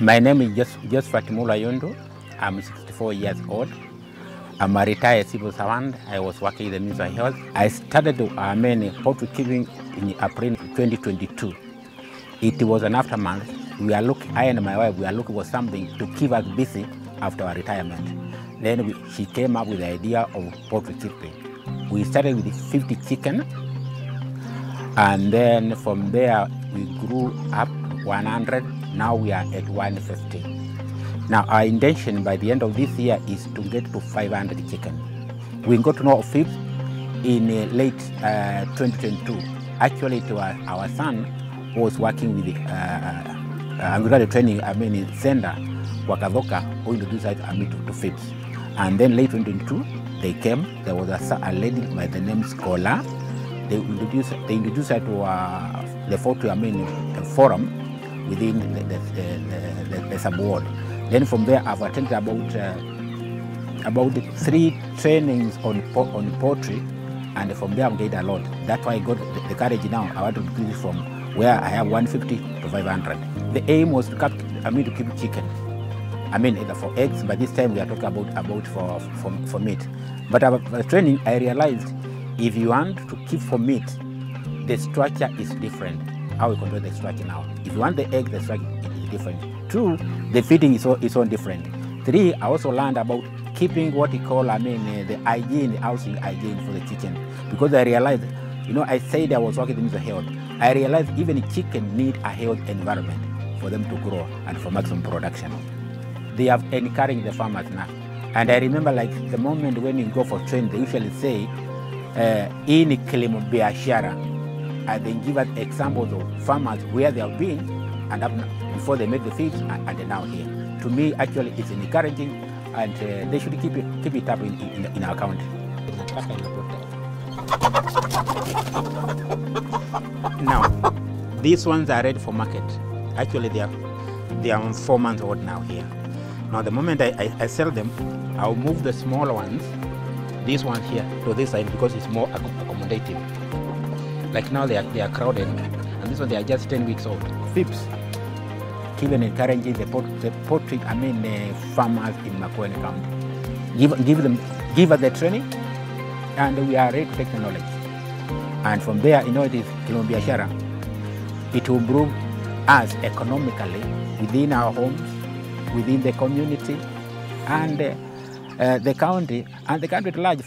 My name is Jos- Josephat Mula Yondo. I'm 64 years old. I'm a retired civil servant. I was working in the Ministry of Health. I started uh, poultry keeping in April 2022. It was an aftermath. We are looking, I and my wife, we are looking for something to keep us busy after our retirement. Then we, she came up with the idea of poultry keeping. We started with 50 chicken, and then from there we grew up 100. Now we are at 150. Now our intention by the end of this year is to get to 500 chicken. We got to know of in uh, late uh, 2022. Actually, was our son was working with the uh, uh, training I mean, center, Wakadoka, who introduced mean, to, to. And then late 2022, they came. There was a, a lady by the name Scholar. They introduced, they introduced her to uh, the photo, I mean, forum within the, the, the, the, sub-ward. Then from there, I've attended about uh, about three trainings on on poultry, and from there I've gained a lot. That's why I got the, courage now. I want to increase it from where I have 150 to 500. The aim was to cap, I mean to keep chicken. I mean either for eggs, but this time we are talking about about for for, for meat. But after training, I realized if you want to keep for meat, the structure is different. How we control the structure now. If you want the egg, the structure is different. Two, the feeding is all, is all different. Three, I also learned about keeping what you call, I mean, uh, the hygiene, housing hygiene for the chicken. Because I realized, you know, I said I was working in the health. I realized even chicken need a health environment for them to grow and for maximum production. They have encouraged the farmers now. And I remember like the moment when you go for training, they usually say, uh, in kilimo biashara, and then give us examples of farmers where they have been and up, before they make the feeds and, and now here. To me, actually, it's encouraging, and uh, they should keep it keep it up in, in, in our country. Now, these ones are ready for market. Actually, they are they are four months old now here. Now, the moment I, I, I sell them, I'll move the smaller ones, this one here, to this side because it's more accommodative. Like now they are, they are crowded, and this one they are just 10 weeks old. FIPS, keep on encouraging the, pot, the poultry, I mean the farmers in Makueni County. Give, give them, give us the training, and we are ready to take the knowledge. And from there, you know, it is Kilimo Biashara. It will improve us economically within our homes, within the community, and uh, uh, the county, and the country at large.